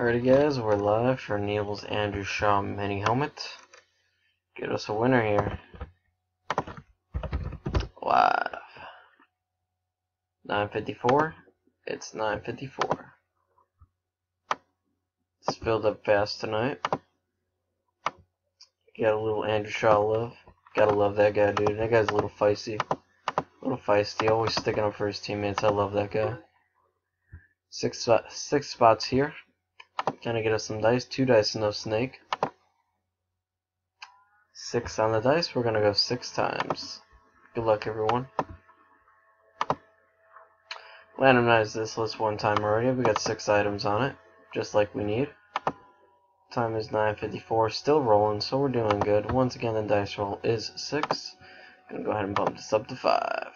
Alrighty guys, we're live for Neil's Andrew Shaw mini helmet. Get us a winner here. Live. 954. It's 954. It's filled up fast tonight. Got a little Andrew Shaw love. Gotta love that guy, dude. That guy's a little feisty. A little feisty, always sticking up for his teammates. I love that guy. Six, six spots here. Gonna get us some dice. Two dice, no snake. Six on the dice. We're gonna go six times. Good luck, everyone. Randomize this list one time already. We got six items on it, just like we need. Time is 9.54, still rolling, so we're doing good. Once again, the dice roll is 6. Gonna go ahead and bump this up to 5.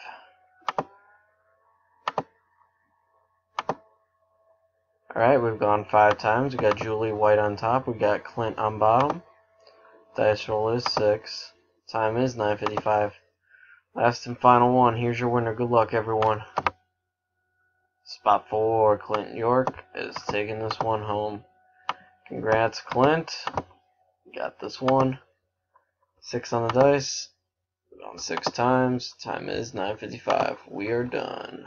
Alright, we've gone 5 times. We got Julie White on top, we got Clint on bottom. Dice roll is 6. Time is 9.55. Last and final one. Here's your winner. Good luck, everyone. Spot 4, Clint York is taking this one home. Congrats, Clint. Got this one. Six on the dice. On six times. Time is 9.55. We are done.